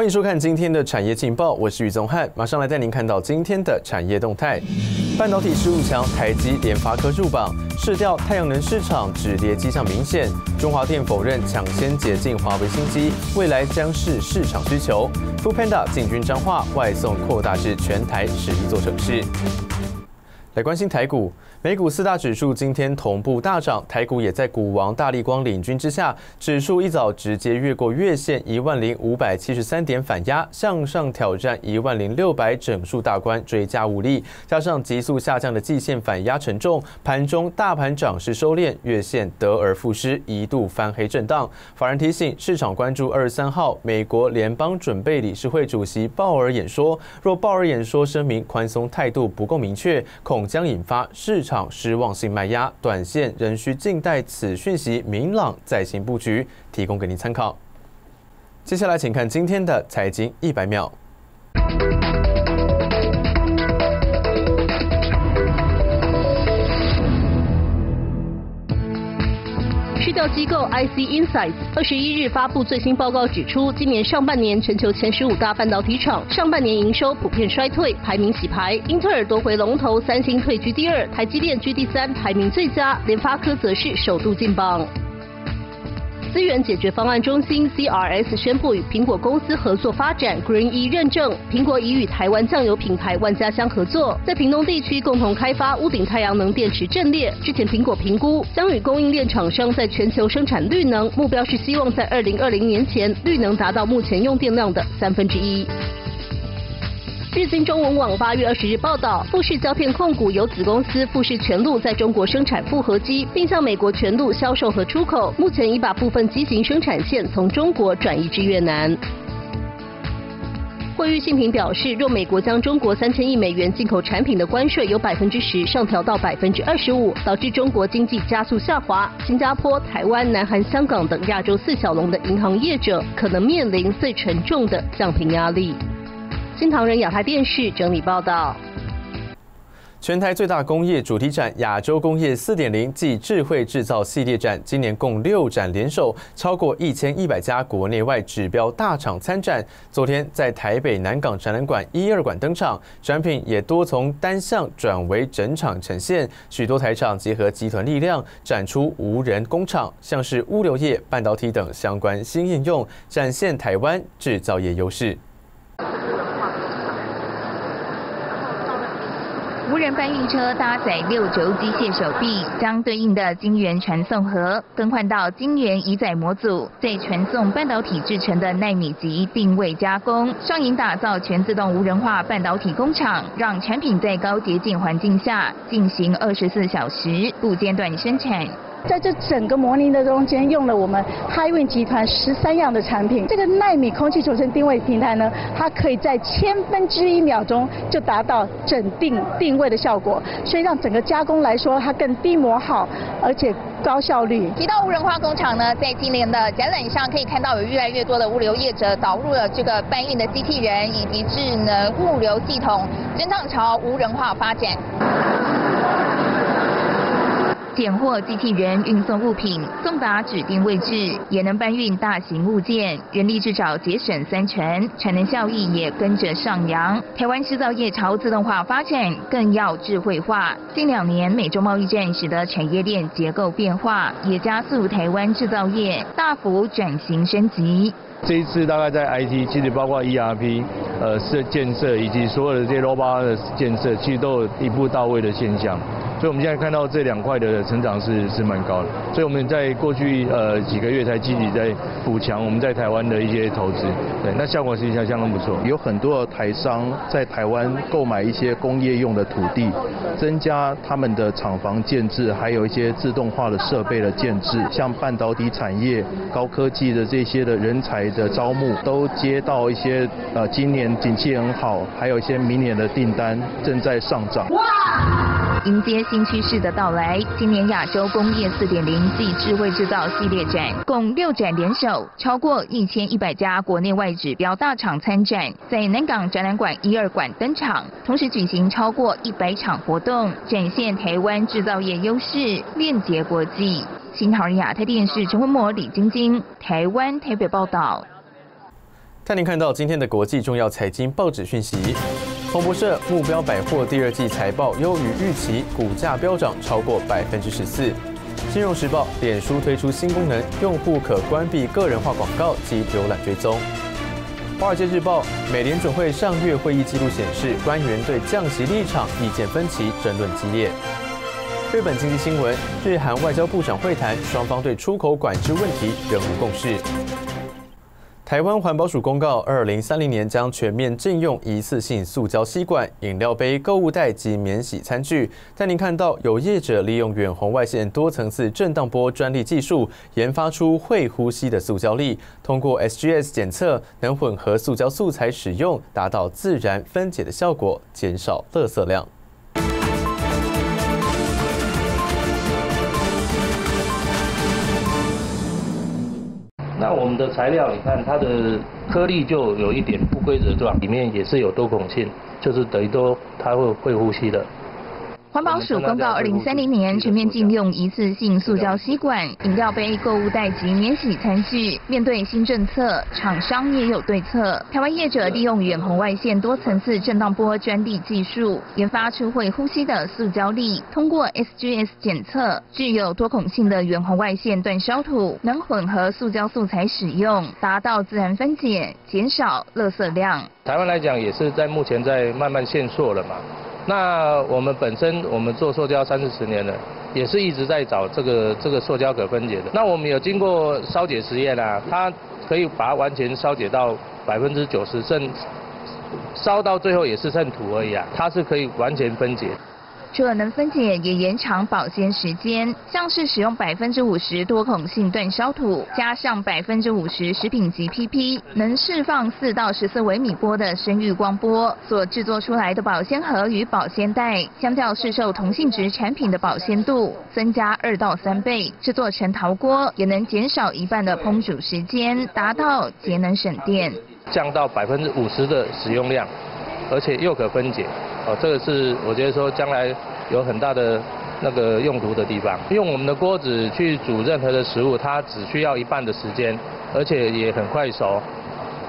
欢迎收看今天的产业劲报，我是余宗翰，马上来带您看到今天的产业动态。半导体十五强，台积、联发科入榜，市调太阳能市场止跌迹象明显。中华电否认抢先解禁华为新机，未来将是市场需求。f o o Panda 进军彰化，外送扩大至全台十一座城市。来关心台股。美股四大指数今天同步大涨，台股也在股王大力光领军之下，指数一早直接越过月线一万零五百七十三点反压，向上挑战一万零六百整数大关，追加武力。加上急速下降的季线反压沉重，盘中大盘涨势收敛，月线得而复失，一度翻黑震荡。法人提醒市场关注二十三号美国联邦准备理事会主席鲍尔演说，若鲍尔演说声明宽松态度不够明确，恐将引发市。场场失望性卖压，短线仍需静待此讯息明朗再行布局，提供给您参考。接下来，请看今天的财经一百秒。调机构 IC Insights 二十一日发布最新报告，指出今年上半年全球前十五大半导体厂上半年营收普遍衰退，排名洗牌。英特尔夺回龙头，三星退居第二，台积电居第三，排名最佳。联发科则是首度进榜。资源解决方案中心 CRS 宣布与苹果公司合作发展 Green E 认证，苹果已与台湾酱油品牌万家香合作，在屏东地区共同开发屋顶太阳能电池阵列。之前苹果评估将与供应链厂商在全球生产绿能，目标是希望在二零二零年前绿能达到目前用电量的三分之一。日经中文网八月二十日报道，富士胶片控股由子公司富士全路在中国生产复合机，并向美国全路销售和出口。目前已把部分机型生产线从中国转移至越南。惠誉信平表示，若美国将中国三千亿美元进口产品的关税由百分之十上调到百分之二十五，导致中国经济加速下滑，新加坡、台湾、南韩、香港等亚洲四小龙的银行业者可能面临最沉重的降频压力。新唐人亚太电视整理报道。全台最大工业主题展——亚洲工业四点零暨智慧制造系列展，今年共六展联手，超过一千一百家国内外指标大厂参展。昨天在台北南港展览馆一二馆登场，展品也多从单项转为整场呈现。许多台厂结合集团力量，展出无人工厂，像是物流业、半导体等相关新应用，展现台湾制造业优势。搬运车搭载六轴机械手臂，将对应的晶圆传送盒更换到晶圆移载模组，再传送半导体制成的纳米级定位加工，双赢打造全自动无人化半导体工厂，让产品在高洁净环境下进行二十四小时不间断生产。在这整个模拟的中间，用了我们 HiWin 集团十三样的产品。这个纳米空气轴承定位平台呢，它可以在千分之一秒钟就达到整定定位的效果，所以让整个加工来说，它更低磨好，而且高效率。提到无人化工厂呢，在今年的展览上可以看到有越来越多的物流业者导入了这个搬运的机器人以及智能物流系统，真正朝无人化发展。拣货机器人运送物品送达指定位置，也能搬运大型物件，人力至少节省三成，产能效益也跟着上扬。台湾制造业朝自动化发展，更要智慧化。近两年美洲贸易战使得产业链结构变化，也加速台湾制造业大幅转型升级。这一次大概在 IT，其实包括 ERP，呃，设建设以及所有的这些 robot 的建设，其实都有一步到位的现象。所以我们现在看到这两块的成长是是蛮高的，所以我们在过去呃几个月才积极在补强我们在台湾的一些投资，对，那效果实际上相当不错。有很多台商在台湾购买一些工业用的土地，增加他们的厂房建制，还有一些自动化的设备的建制，像半导体产业、高科技的这些的人才的招募，都接到一些呃今年景气很好，还有一些明年的订单正在上涨。迎接新趋势的到来，今年亚洲工业四点零暨智慧制造系列展共六展联手，超过一千一百家国内外指标大厂参展，在南港展览馆一二馆登场，同时举行超过一百场活动，展现台湾制造业优势，链接国际。新唐人亚太电视陈文模、李晶晶，台湾台北报道。带您看到今天的国际重要财经报纸讯息。彭博社目标百货第二季财报优于预期，股价飙涨超过百分之十四。金融时报，脸书推出新功能，用户可关闭个人化广告及浏览追踪。华尔街日报，美联准会上月会议记录显示，官员对降息立场意见分歧，争论激烈。日本经济新闻，日韩外交部长会谈，双方对出口管制问题仍无共识。台湾环保署公告，二零三零年将全面禁用一次性塑胶吸管、饮料杯、购物袋及免洗餐具。但您看到，有业者利用远红外线多层次震荡波专利技术，研发出会呼吸的塑胶粒，通过 SGS 检测，能混合塑胶素材使用，达到自然分解的效果，减少垃圾量。那我们的材料，你看它的颗粒就有一点不规则状，里面也是有多孔性，就是等于都它会会呼吸的。环保署公告，二零三零年全面禁用一次性塑胶吸管、饮料杯、购物袋及免洗餐具。面对新政策，厂商也有对策。台湾业者利用远红外线多层次震荡波专利技术，研发出会呼吸的塑胶粒，通过 SGS 检测，具有多孔性的远红外线煅烧土，能混合塑胶素材使用，达到自然分解，减少垃圾量。台湾来讲，也是在目前在慢慢限缩了嘛。那我们本身我们做塑胶三四十年了，也是一直在找这个这个塑胶可分解的。那我们有经过烧解实验啊，它可以把它完全烧解到百分之九十，剩烧到最后也是剩土而已啊，它是可以完全分解。除了能分解，也延长保鲜时间。像是使用百分之五十多孔性煅烧土，加上百分之五十食品级 PP，能释放四到十四微米波的生育光波，所制作出来的保鲜盒与保鲜袋，相较市售同性质产品的保鲜度增加二到三倍。制作成陶锅，也能减少一半的烹煮时间，达到节能省电。降到百分之五十的使用量，而且又可分解。哦，这个是我觉得说将来有很大的那个用途的地方。用我们的锅子去煮任何的食物，它只需要一半的时间，而且也很快熟。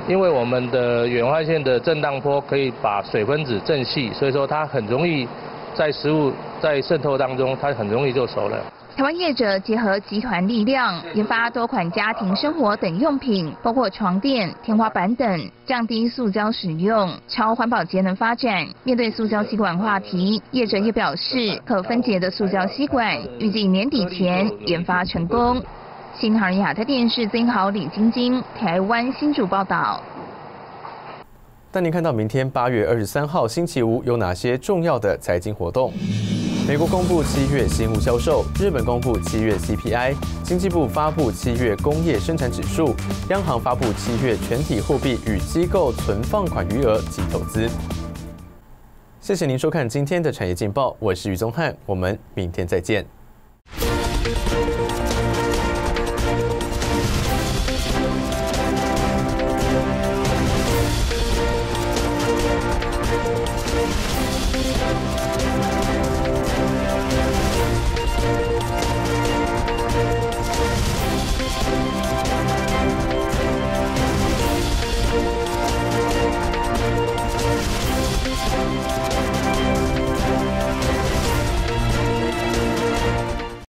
因为我们的远外线的震荡波可以把水分子震细，所以说它很容易在食物在渗透当中，它很容易就熟了。台湾业者结合集团力量，研发多款家庭生活等用品，包括床垫、天花板等，降低塑胶使用，朝环保节能发展。面对塑胶吸管话题，业者也表示，可分解的塑胶吸管预计年底前研发成功。新唐人亚太电视曾豪、李晶晶，台湾新主报道。带您看到明天八月二十三号星期五有哪些重要的财经活动？美国公布七月新屋销售，日本公布七月 CPI，经济部发布七月工业生产指数，央行发布七月全体货币与机构存放款余额及投资。谢谢您收看今天的产业劲报，我是余宗翰，我们明天再见。